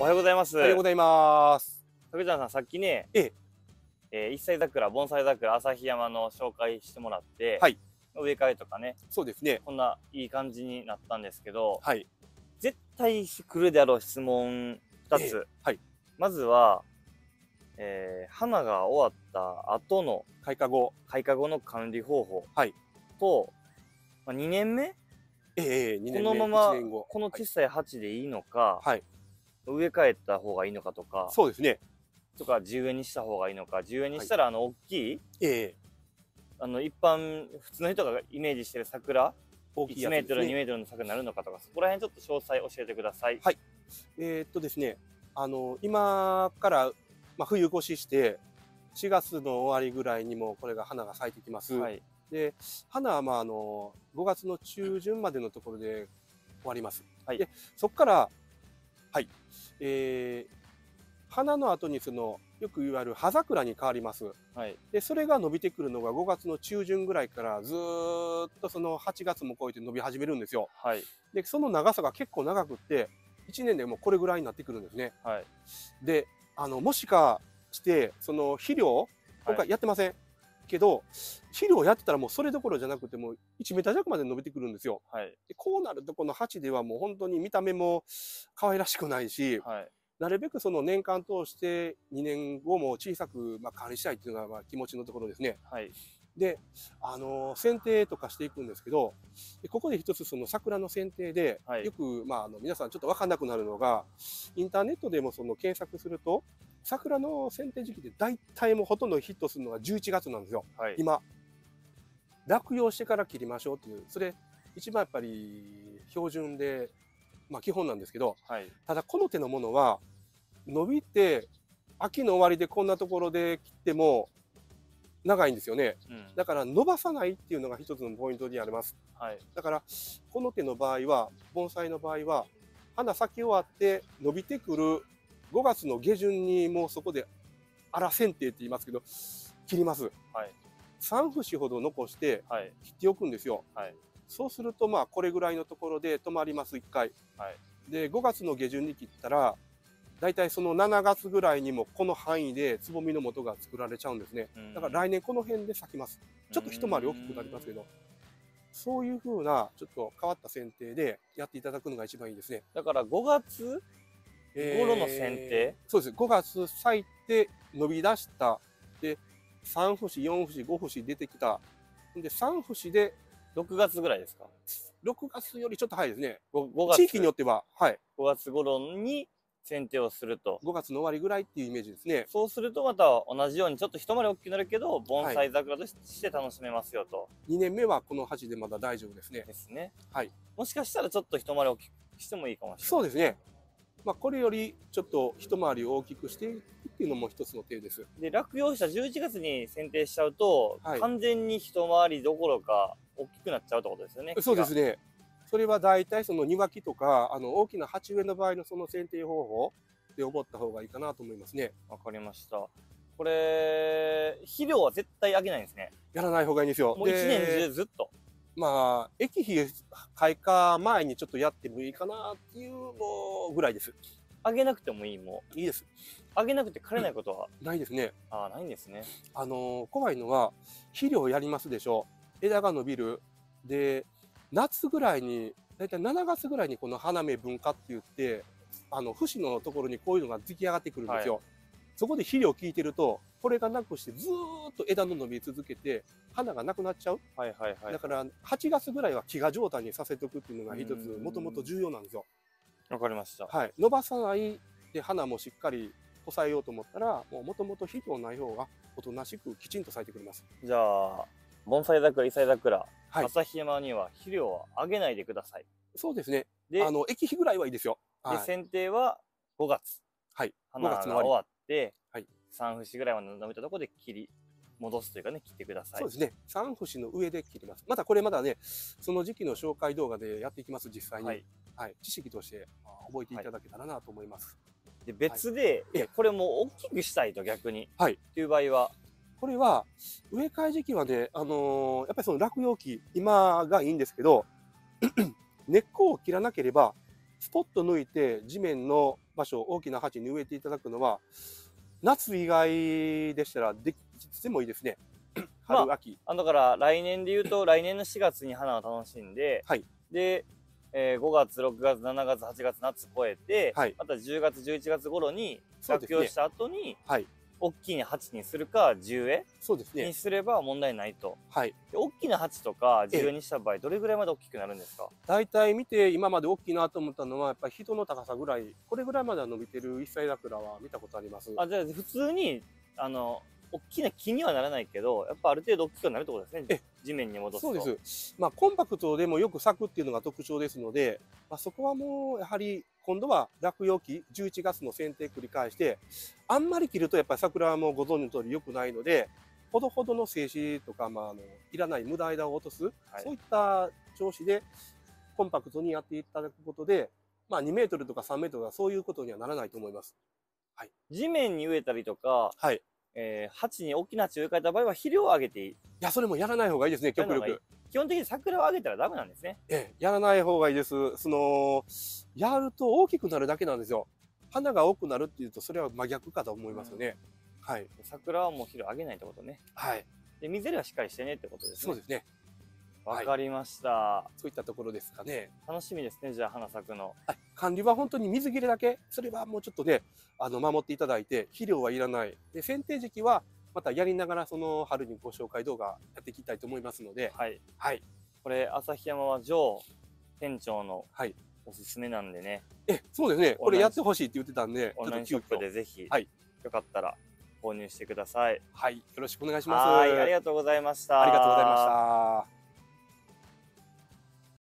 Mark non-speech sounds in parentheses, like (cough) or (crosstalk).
おはようございます。おはようございます。徳ちゃんさん、さっきね、えええー一歳桜、盆栽桜、旭山の紹介してもらって、はい植え替えとかね、そうですね。こんないい感じになったんですけど、はい。絶対来るであろう質問2つ。ええはい。まずは、えー花が終わった後の開花後。開花後の管理方法はいと、まあ、2年目ええ2年目このまま1年後この小さい鉢でいいのか、はい。植え替えた方がいいのかとか、そうですね。とか10円にした方がいいのか10円にしたらあの大きい、ええあの一般普通の人がイメージしてる桜1大きいやつメートル2ですね。メートルの桜になるのかとかそこら辺ちょっと詳細教えてください。はいえーっとですね、あの、今から、まあ、冬越しして、4月の終わりぐらいにもこれが花が咲いてきます。はいで、花はまああの、5月の中旬までのところで終わります。はいで、そこから、はい、えー花の後にその、よく言われる葉桜に変わります。はいで、それが伸びてくるのが5月の中旬ぐらいからずーっとその8月も超えて伸び始めるんですよ。はいで、その長さが結構長くって、1年でもうこれぐらいになってくるんですね。はいで、あの、もしかして、その肥料、今はい回やってません。けど、肥料やってたらもうそれどころじゃなくてもう1メーター弱まで伸びてくるんですよ。はいでこうなるとこの鉢ではもう本当に見た目も可愛らしくないし、はいなるべくその年間通して2年後も小さくまあ管理したいっていうのがまあ気持ちのところですね。はいで、あの剪定とかしていくんですけど、でここで一つその桜の剪定で、はいよく、まあ、あの皆さんちょっと分かんなくなるのが、インターネットでもその検索すると、桜の剪定時期で大体もうほとんどヒットするのが11月なんですよ。はい今、落葉してから切りましょうっていう、それ一番やっぱり標準で、まあ基本なんですけど、はいただこの手のものは伸びて秋の終わりでこんなところで切っても長いんですよね。うんだから伸ばさないっていうのが一つのポイントにあります。はいだからこの手の場合は盆栽の場合は花咲き終わって伸びてくる5月の下旬にもうそこで荒剪定って言いますけど切ります。はい3節ほど残してはい切っておくんですよ。はいそうするとまあこれぐらいのところで止まります1回。はいで5月の下旬に切ったらだいたいその7月ぐらいにもこの範囲でつぼみの元が作られちゃうんですね。うんだから来年この辺で咲きます。ちょっと一回り大きくなりますけど、そういう風なちょっと変わった剪定でやっていただくのが一番いいですね。だから5月頃の剪定？そうです。5月咲いて伸び出した。で、3節、4節、5節出てきた。で、3節で6月ぐらいですか6月よりちょっと早いですね。5, 5月地域によっては、はい。5月頃に剪定をすると5月の終わりぐらいっていうイメージですね。そうするとまた同じようにちょっと一回り大きくなるけど盆栽桜として楽しめますよと、2年目はこの鉢でまだ大丈夫ですね。ですねはいもしかしたらちょっと一回り大きくしてもいいかもしれないそうですね。まあ、これよりちょっと一回り大きくしてっていうのも一つの手です。で落葉した11月に剪定しちゃうと、はい完全に一回りどころか大きくなっちゃうってことですよねそうですね。それは大体その庭木とか、あの大きな鉢植えの場合のその剪定方法で覚った方がいいかなと思いますね。わかりましたこれ肥料は絶対あげないんですねやらない方がいいんですよ。もう一年で中ずっとまあ、液肥開花前にちょっとやってもいいかなっていうもうぐらいです。あげなくてもいいもう。いいです。あげなくて枯れないことは、ないですね。ああないんですね。あの怖いのは肥料やりますでしょ。枝が伸びる。で夏ぐらいに大体7月ぐらいにこの花芽分化って言ってあの節のところにこういうのが出来上がってくるんですよ、そこで肥料効いてるとこれがなくしてずーっと枝の伸び続けて花がなくなっちゃう、はいはいはい。だから8月ぐらいは飢餓状態にさせておくっていうのが一つうん。もともと重要なんですよわかりましたはい伸ばさないで花もしっかり抑えようと思ったらもともと肥料ない方がおとなしくきちんと咲いてくれますじゃあ盆栽桜異彩桜、はい旭山には肥料はあげないでくださいそうですね。であの、液肥ぐらいはいいですよ。はい。で剪定は5月はい。花5月の終わが終わって、はい3節ぐらいまで伸びたところで切り戻すというかね切ってくださいそうですね。三節の上で切ります。またこれまだね、その時期の紹介動画でやっていきます、実際に。ははいい。知識としてあ覚えていただけたらなと思います。で別で、ええこれもう大きくしたいと逆に、はいっていう場合は？これは、植え替え時期はね、あのーやっぱりその落葉期、今がいいんですけど、(clears throat) 根っこを切らなければ、スポッと抜いて地面の、場所、大きな鉢に植えていただくのは、夏以外でしたらできてもいいですね。春、ま秋。あだから来年で言うと (laughs) 来年の4月に花を楽しんで、はいで、えー5月6月7月8月夏超えて、はいまた10月11月頃にそうですね落葉した後に、はい大きな鉢にするか重枝そうですねに。すれば問題ないと。はい。で大きな鉢とかええ重枝にした場合どれぐらいまで大きくなるんですか？大体見て今まで大きいなと思ったのは、やっぱり人の高さぐらい、これぐらいまでは伸びてる一切桜は見たことあります。あじゃあ普通にあの大きな木にはならないけどやっぱある程度大きくなるってことですねえ地面に戻すそとうです。まあ、コンパクトでもよく咲くっていうのが特徴ですので、まあ、そこはもう、やはり、今度は落葉期、11月の剪定繰り返して、あんまり切るとやっぱり桜はもうご存知の通り良くないので、ほどほどの静止とか、まあ、あの、いらない無駄枝を落とす、はいそういった調子で、コンパクトにやっていただくことで、まあ、2メートルとか3メートルはそういうことにはならないと思います。地面に植えたりとか、はい。いえー鉢に大きな鉢を植え替えた場合は肥料をあげていいや、それもやらない方がいいですね、極やるのがいい力。基本的に桜をあげたらダメなんですねええ、やらない方がいいです。その、やると大きくなるだけなんですよ。花が多くなるっていうと、それは真逆かと思いますよね。はい。桜はもう肥料あげないってことねはい。で水やりはしっかりしてねってことですねそうですね。わかりました、そういったところですかね。楽しみですねじゃあ花咲くのはい。管理は本当に水切れだけ。それはもうちょっとね、あの、守っていただいて、肥料はいらない。で、剪定時期は、またやりながら、その春にご紹介動画やっていきたいと思いますので、はいはい。これ旭山はジョー店長のはい。おすすめなんでねえ、そうですね。これやってほしいって言ってたんで、ちょオンっと急ラインショップ遽。でぜひ、はいよかったら購入してくださいはい。よろしくお願いします。はいありがとうございましたありがとうございました。